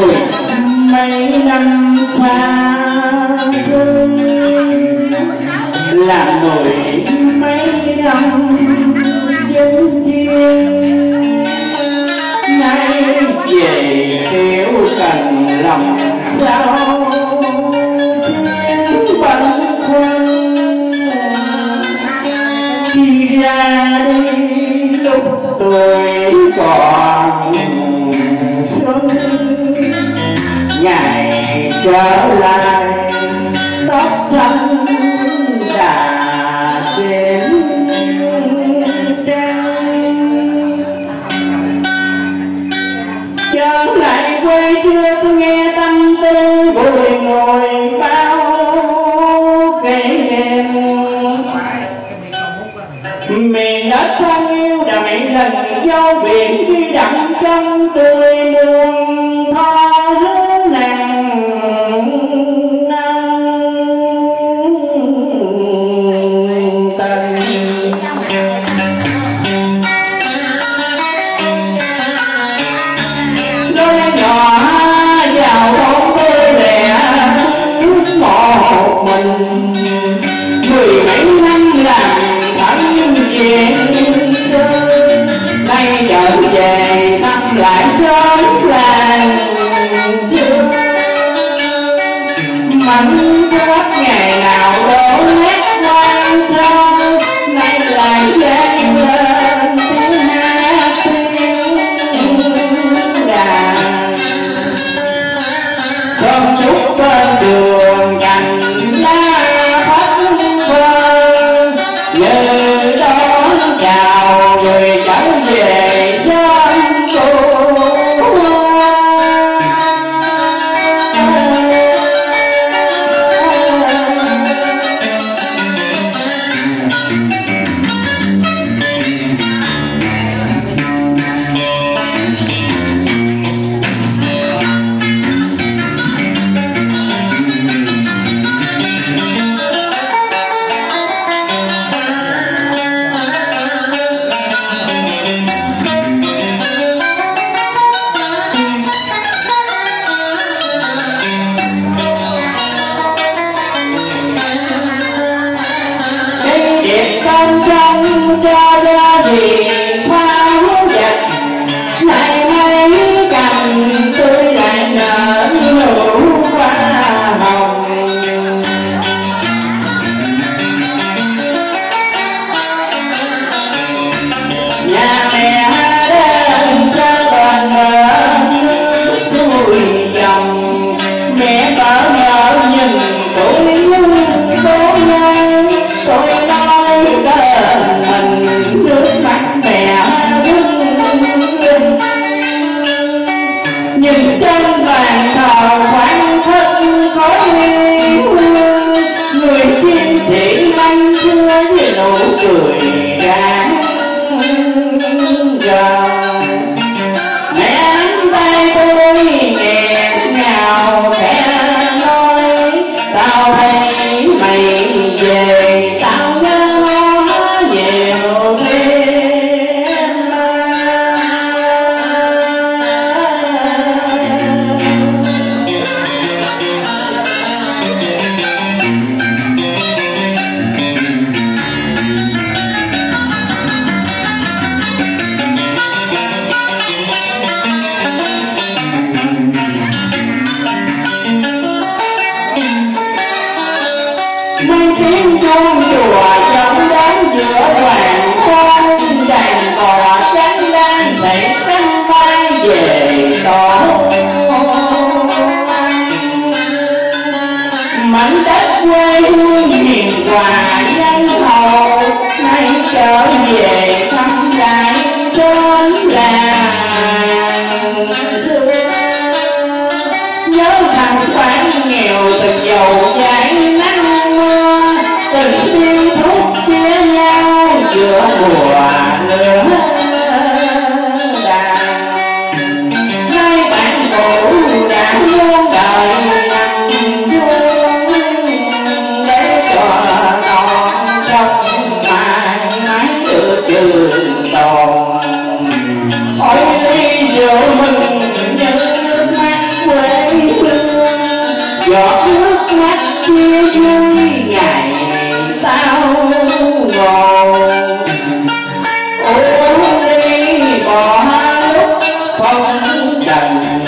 mười. Mấy năm xa xôi. Là mười. Mấy năm chốn chiến. nay về kéo cần lòng sao đi ra đi lúc tôi còn sớm trở lại. Tóc xanh đã đến trở lại quê chưa tôi nghe tâm tư bụi ngồi bao kỷ niệm. Miền đất thân yêu đã mấy lần dâu biển đi đậm trong tươi mưa chuyện xưa nay trở về năm lại sớm làng xưa mảnh đất ngày nào đó Jaja Jaja Jaja Yo. gió mắt kia vui ngày bao ngồi uống đi bỏ lúc không đành